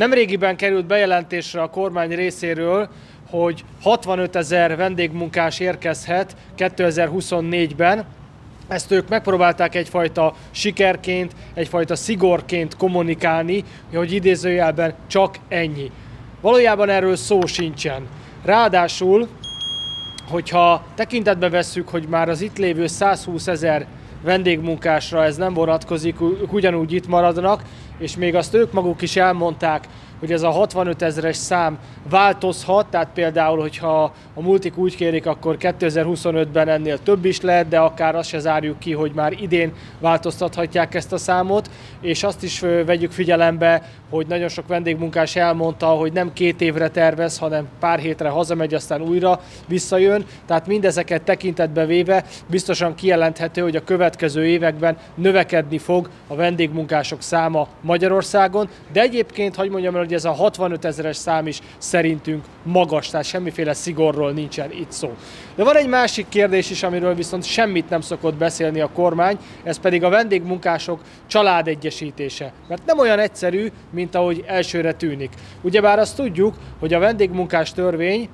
Nemrégiben került bejelentésre a kormány részéről, hogy 65 ezer vendégmunkás érkezhet 2024-ben. Ezt ők megpróbálták egyfajta sikerként, egyfajta szigorként kommunikálni, hogy idézőjelben csak ennyi. Valójában erről szó sincsen. Ráadásul, hogyha tekintetbe vesszük, hogy már az itt lévő 120 ezer vendégmunkásra ez nem vonatkozik, ugyanúgy itt maradnak, és még azt ők maguk is elmondták, hogy ez a 65 ezeres szám változhat, tehát például, hogyha a multik úgy kérik, akkor 2025-ben ennél több is lehet, de akár azt se zárjuk ki, hogy már idén változtathatják ezt a számot, és azt is vegyük figyelembe, hogy nagyon sok vendégmunkás elmondta, hogy nem két évre tervez, hanem pár hétre hazamegy, aztán újra visszajön. Tehát mindezeket tekintetbe véve biztosan kijelenthető, hogy a következő években növekedni fog a vendégmunkások száma Magyarországon, de egyébként, hogy mondjam el, hogy ez a 65 ezeres szám is szerintünk magas, tehát semmiféle szigorról nincsen itt szó. De van egy másik kérdés is, amiről viszont semmit nem szokott beszélni a kormány, ez pedig a vendégmunkások családegyesítése. Mert nem olyan egyszerű, mint ahogy elsőre tűnik. Ugyebár azt tudjuk, hogy a vendégmunkás törvény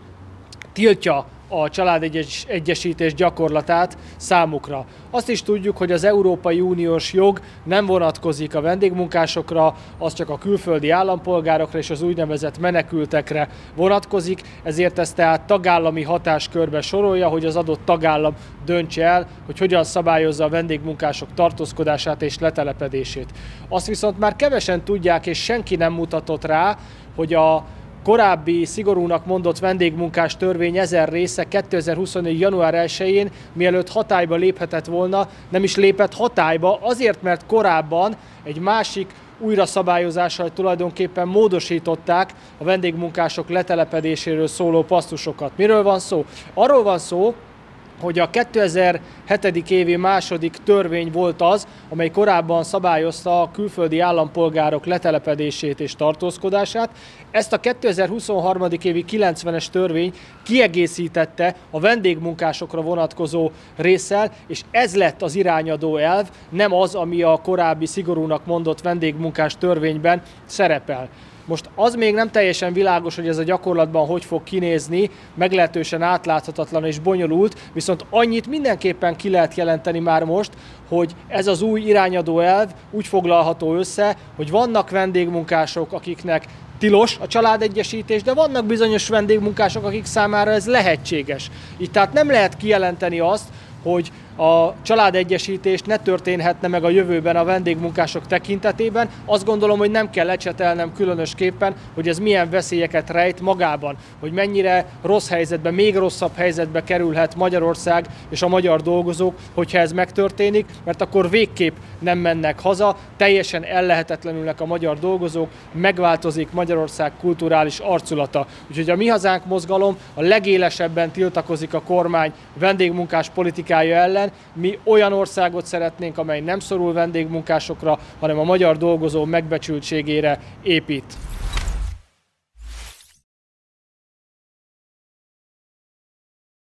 tiltja a családegyesítés gyakorlatát számukra. Azt is tudjuk, hogy az Európai Uniós jog nem vonatkozik a vendégmunkásokra, az csak a külföldi állampolgárokra és az úgynevezett menekültekre vonatkozik, ezért ezt tehát tagállami hatáskörbe sorolja, hogy az adott tagállam döntse el, hogy hogyan szabályozza a vendégmunkások tartózkodását és letelepedését. Azt viszont már kevesen tudják, és senki nem mutatott rá, hogy a korábbi szigorúnak mondott vendégmunkás törvény ezer része 2024. január 1-én, mielőtt hatályba léphetett volna, nem is lépett hatályba, azért, mert korábban egy másik újra szabályozással tulajdonképpen módosították a vendégmunkások letelepedéséről szóló pasztusokat. Miről van szó? Arról van szó, hogy a 2007. évi második törvény volt az, amely korábban szabályozta a külföldi állampolgárok letelepedését és tartózkodását. Ezt a 2023. évi 90-es törvény kiegészítette a vendégmunkásokra vonatkozó résszel, és ez lett az irányadó elv, nem az, ami a korábbi szigorúnak mondott vendégmunkás törvényben szerepel. Most az még nem teljesen világos, hogy ez a gyakorlatban hogy fog kinézni, meglehetősen átláthatatlan és bonyolult, viszont annyit mindenképpen ki lehet jelenteni már most, hogy ez az új irányadó elv úgy foglalható össze, hogy vannak vendégmunkások, akiknek tilos a családegyesítés, de vannak bizonyos vendégmunkások, akik számára ez lehetséges. Így tehát nem lehet kijelenteni azt, hogy a családegyesítés ne történhetne meg a jövőben a vendégmunkások tekintetében. Azt gondolom, hogy nem kell lecsetelnem különösképpen, hogy ez milyen veszélyeket rejt magában, hogy mennyire rossz helyzetbe, még rosszabb helyzetbe kerülhet Magyarország és a magyar dolgozók, hogyha ez megtörténik, mert akkor végképp nem mennek haza, teljesen ellehetetlenülnek a magyar dolgozók, megváltozik Magyarország kulturális arculata. Úgyhogy a Mi Hazánk mozgalom a legélesebben tiltakozik a kormány vendégmunkás politikája ellen, ellen. Mi olyan országot szeretnénk, amely nem szorul vendégmunkásokra, hanem a magyar dolgozó megbecsültségére épít.